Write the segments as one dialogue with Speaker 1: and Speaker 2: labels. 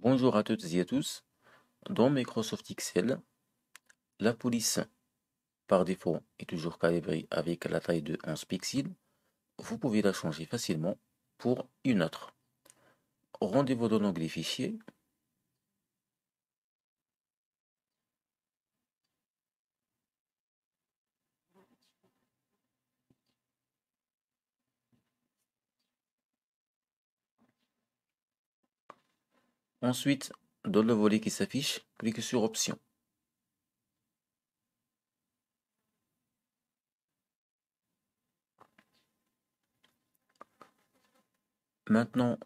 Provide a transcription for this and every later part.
Speaker 1: Bonjour à toutes et à tous. Dans Microsoft Excel, la police par défaut est toujours calibrée avec la taille de 11 pixels. Vous pouvez la changer facilement pour une autre. Rendez-vous dans l'onglet Fichier. Ensuite, dans le volet qui s'affiche, cliquez sur Options. Maintenant,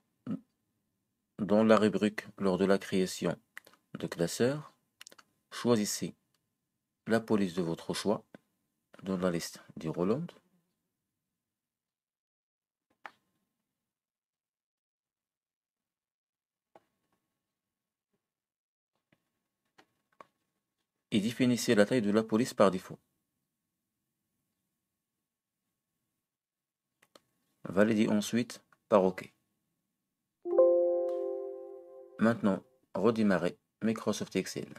Speaker 1: dans la rubrique lors de la création de classeur, choisissez la police de votre choix dans la liste du Roland. Et définissez la taille de la police par défaut. Validez ensuite par OK. Maintenant, redémarrez Microsoft Excel.